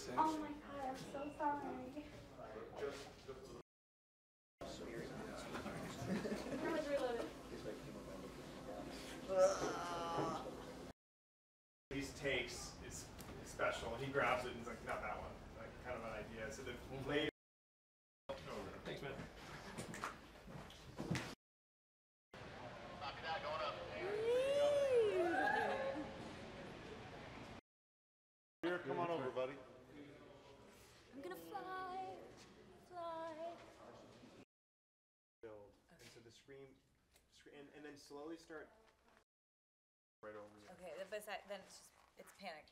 six. Oh my god, I'm so sorry. Everyone's reloaded. these takes is, is special. He grabs it and he's like, not that one. Like kind of an idea. So the later. Thanks, man. Here, come on over, buddy. The scream, and, and then slowly start right over you. Okay, beside, then it's just, it's panic